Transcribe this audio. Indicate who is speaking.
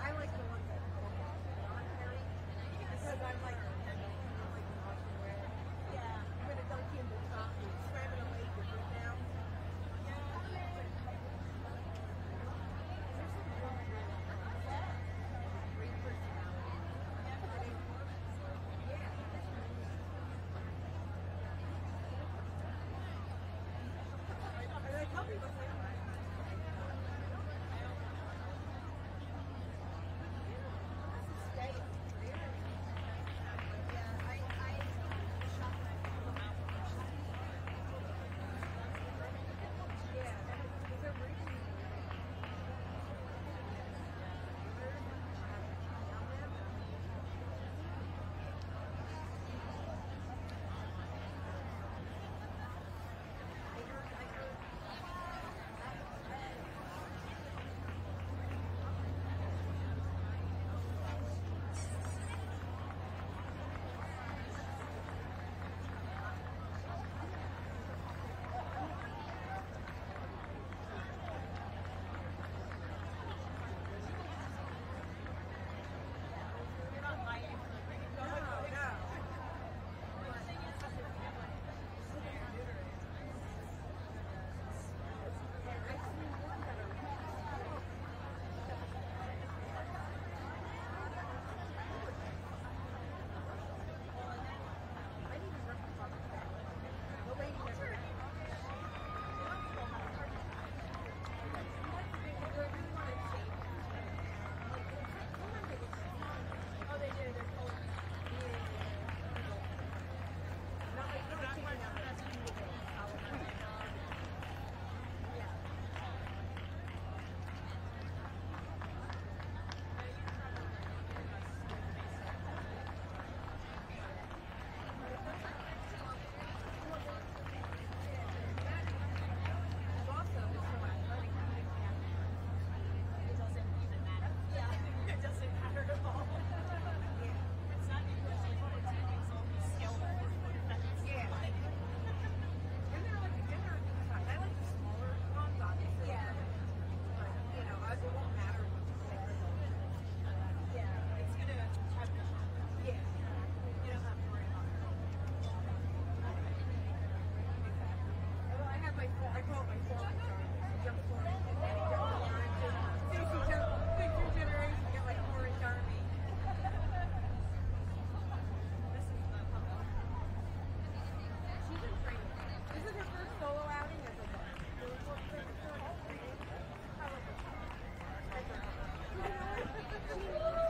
Speaker 1: I like Thank you.